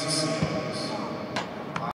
Senhoras.